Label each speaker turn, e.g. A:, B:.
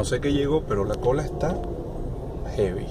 A: No sé qué llegó, pero la cola está heavy.